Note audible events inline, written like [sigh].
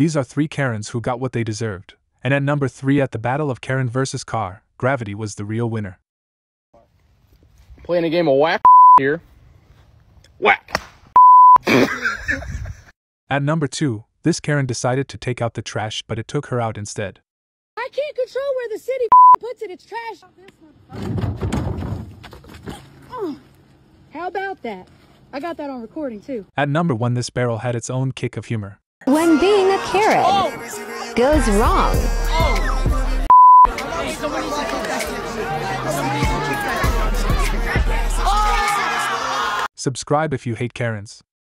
These are three Karens who got what they deserved. And at number three at the battle of Karen versus Car, Gravity was the real winner. Playing a game of whack here. Whack. [laughs] At number two, this Karen decided to take out the trash, but it took her out instead. I can't control where the city [laughs] puts it. It's trash. Oh, how about that? I got that on recording too. At number one, this barrel had its own kick of humor. When being a Karen goes wrong. Subscribe if you hate Karens.